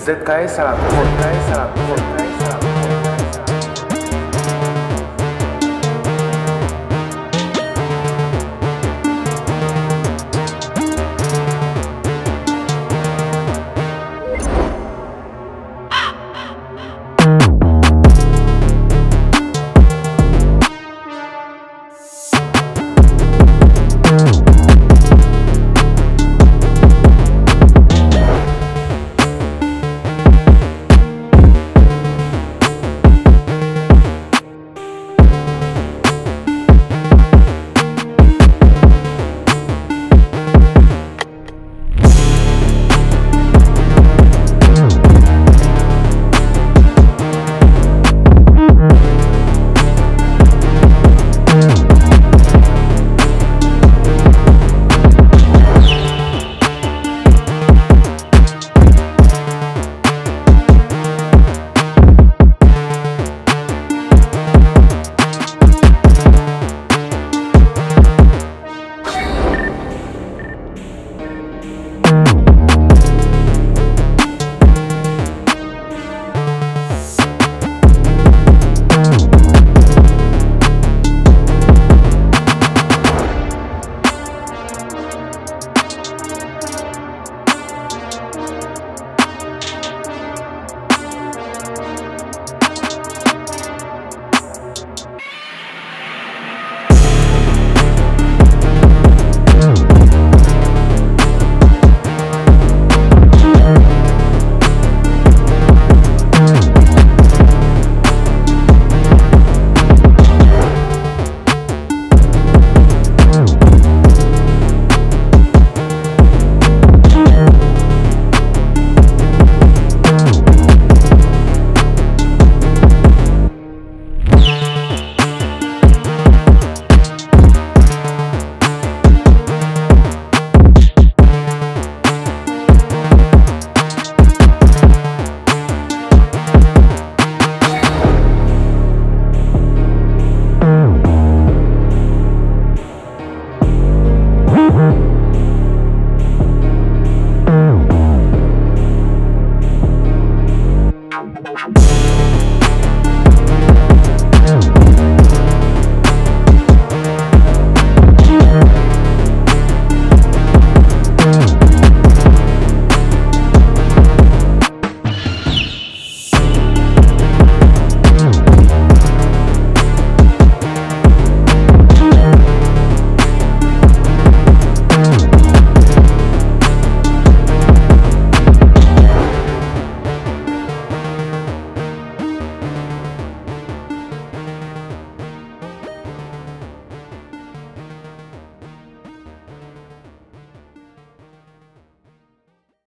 ZKS a la ZKS a la ZKS a la Thank